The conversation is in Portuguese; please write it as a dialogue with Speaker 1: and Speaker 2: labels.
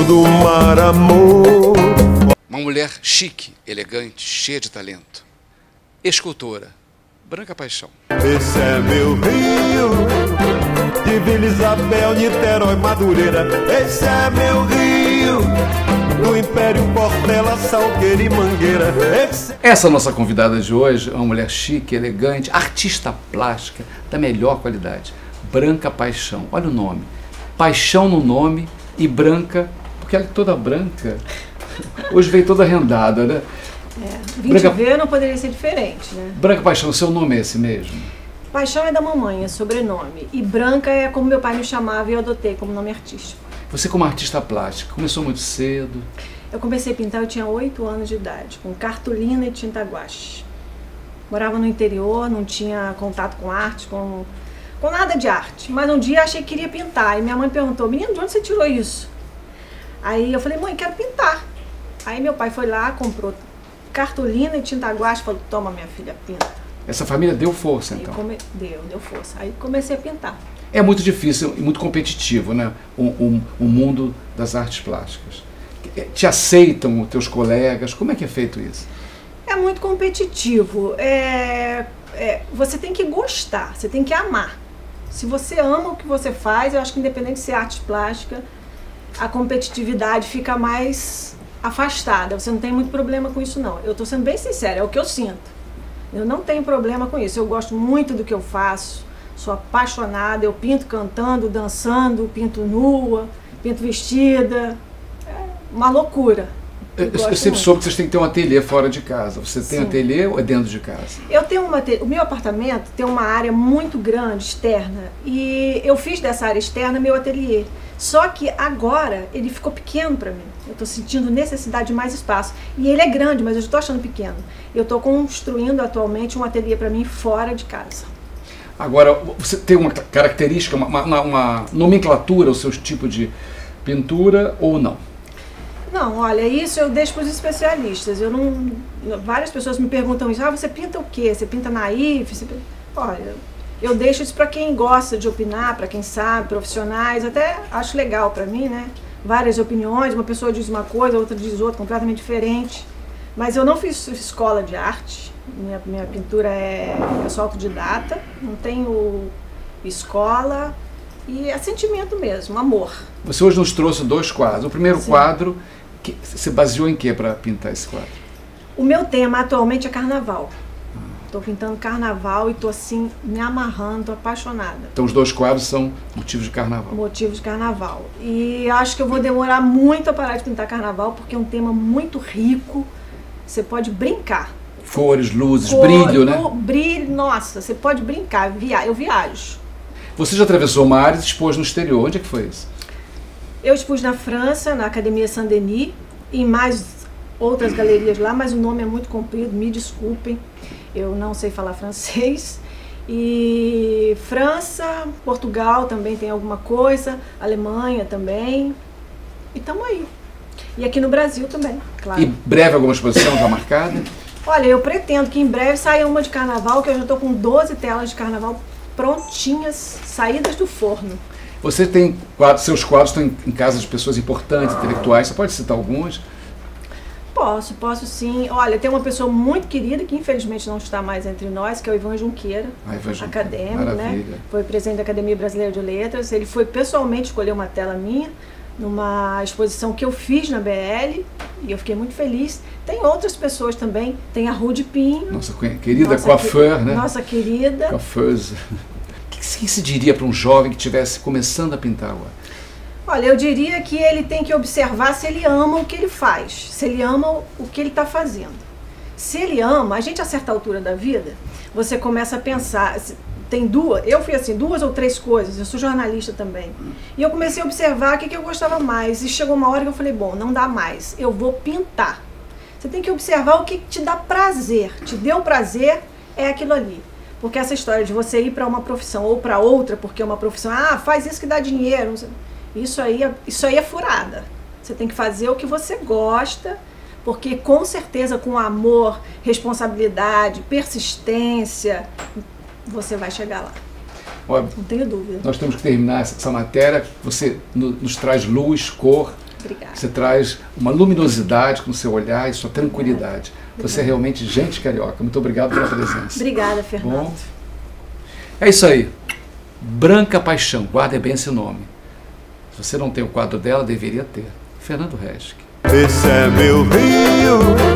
Speaker 1: rio do mar, amor.
Speaker 2: Uma mulher chique, elegante, cheia de talento. Escultora, Branca Paixão.
Speaker 1: Esse é meu rio, de Vila Isabel, Niterói, Madureira. Esse é meu rio, do Império Portela, Salgueira e Mangueira. Esse
Speaker 3: Essa nossa convidada de hoje é uma mulher chique, elegante, artista plástica da melhor qualidade. Branca Paixão. Olha o nome. Paixão no nome e branca, porque ela é toda branca. Hoje veio toda rendada, né?
Speaker 4: É, vim
Speaker 3: Branca-
Speaker 4: ver não poderia ser diferente, né?
Speaker 3: Branca Paixão, seu nome é esse mesmo?
Speaker 4: Paixão é da mamãe, é sobrenome. E Branca é como meu pai me chamava e eu adotei como nome artístico.
Speaker 3: Você como artista plástica, começou muito cedo.
Speaker 4: Eu comecei a pintar, eu tinha 8 anos de idade, com cartolina e tinta guache. Morava no interior, não tinha contato com arte, com, com nada de arte. Mas um dia achei que queria pintar. E minha mãe perguntou, menino, de onde você tirou isso? Aí eu falei, mãe, quero pintar. Aí meu pai foi lá, comprou cartolina e tinta guache, falou, toma minha filha, pinta.
Speaker 3: Essa família deu força, então.
Speaker 4: come... deu, deu força. Aí comecei a pintar.
Speaker 3: É muito difícil e muito competitivo, né? O, o, o mundo das artes plásticas. Te aceitam os teus colegas? Como é que é feito isso?
Speaker 4: É muito competitivo. É, é, você tem que gostar, você tem que amar. Se você ama o que você faz, eu acho que independente de ser arte plástica, a competitividade fica mais afastada. Você não tem muito problema com isso, não. Eu estou sendo bem sincera, é o que eu sinto. Eu não tenho problema com isso. Eu gosto muito do que eu faço, sou apaixonada. Eu pinto cantando, dançando, pinto nua, pinto vestida. É uma loucura.
Speaker 3: Eu, eu sempre
Speaker 4: muito.
Speaker 3: soube que vocês têm que ter um ateliê fora de casa. Você tem
Speaker 4: Sim.
Speaker 3: ateliê ou é dentro de casa?
Speaker 4: Eu tenho uma, o meu apartamento tem uma área muito grande externa e eu fiz dessa área externa meu ateliê. Só que agora ele ficou pequeno para mim. Eu estou sentindo necessidade de mais espaço. E ele é grande, mas eu estou achando pequeno. Eu estou construindo atualmente um ateliê para mim fora de casa.
Speaker 3: Agora, você tem uma característica, uma, uma- uma nomenclatura, o seu tipo de pintura ou não?
Speaker 4: Não, olha, isso eu deixo para os especialistas. Eu não, várias pessoas me perguntam isso. Ah, você pinta o quê? Você pinta naif? Você. Olha, eu deixo isso para quem gosta de opinar, para quem sabe, profissionais. Até acho legal para mim, né? Várias opiniões. Uma pessoa diz uma coisa, outra diz outra, completamente diferente. Mas eu não fiz escola de arte. Minha, minha pintura é, é só autodidata. Não tenho escola. E é sentimento mesmo, amor.
Speaker 3: Você hoje nos trouxe dois quadros. O primeiro
Speaker 4: Sim.
Speaker 3: quadro, que, você baseou em que para pintar esse quadro?
Speaker 4: O meu tema atualmente é carnaval. Estou pintando carnaval e estou assim, me amarrando, tô apaixonada.
Speaker 3: Então os dois quadros são motivos de carnaval.
Speaker 4: Motivos de carnaval. E acho que eu vou demorar muito a parar de pintar carnaval, porque é um tema muito rico. Você pode brincar.
Speaker 3: Cores, luzes,
Speaker 4: Cor-
Speaker 3: brilho, né?
Speaker 4: Brilho, nossa, você pode brincar. Via, eu viajo.
Speaker 3: Você já atravessou mares e expôs no exterior. Onde é que foi isso?
Speaker 4: Eu expus na França, na Academia Saint-Denis, e mais outras galerias lá, mas o nome é muito comprido, me desculpem, eu não sei falar francês. E França, Portugal também tem alguma coisa, Alemanha também. E estamos aí. E aqui no Brasil também, claro.
Speaker 3: E breve alguma exposição já marcada?
Speaker 4: Olha, eu pretendo que em breve saia uma de carnaval, que eu já estou com 12 telas de carnaval prontinhas, saídas do forno.
Speaker 3: Você tem quadros, seus quadros estão em, em casas de pessoas importantes, intelectuais. Você pode citar alguns?
Speaker 4: Posso, posso sim. Olha, tem uma pessoa muito querida que infelizmente não está mais entre nós, que é o Ivan Junqueira,
Speaker 3: Ah, Ivan Junqueira,
Speaker 4: acadêmico, né?
Speaker 3: maravilha.
Speaker 4: Foi presidente da Academia Brasileira de Letras. Ele foi pessoalmente escolher uma tela minha numa exposição que eu fiz na BL e eu fiquei muito feliz. Tem outras pessoas também. Tem a Rude Pinho,
Speaker 3: Nossa querida
Speaker 4: nossa
Speaker 3: coiffeur,
Speaker 4: que-
Speaker 3: né?
Speaker 4: Nossa querida.
Speaker 3: Coiffeuse. O que, que se diria para um jovem que estivesse começando a pintar agora?
Speaker 4: Olha, eu diria que ele tem que observar se ele ama o que ele faz, se ele ama o que ele está fazendo. Se ele ama, a gente a certa altura da vida, você começa a pensar, tem duas, eu fui assim, duas ou três coisas, eu sou jornalista também. E eu comecei a observar o que, que eu gostava mais. E chegou uma hora que eu falei, bom, não dá mais, eu vou pintar. Você tem que observar o que te dá prazer. Te deu prazer, é aquilo ali. Porque essa história de você ir para uma profissão ou para outra, porque é uma profissão, ah, faz isso que dá dinheiro. não sei- isso aí, é, isso aí é furada. Você tem que fazer o que você gosta, porque com certeza, com amor, responsabilidade, persistência, você vai chegar lá. Não tenho dúvida.
Speaker 3: Nós temos que terminar essa, essa matéria. Você nos traz luz, cor.
Speaker 4: Obrigada.
Speaker 3: Você traz uma luminosidade com o seu olhar e sua tranquilidade. Obrigada. Você é realmente gente carioca. Muito obrigado pela presença.
Speaker 4: Obrigada, tá Fernando.
Speaker 3: Bom, é isso aí. Branca Paixão, guarda bem esse nome. Se você não tem o quadro dela, deveria ter. Fernando Resch.
Speaker 1: Esse é meu rio.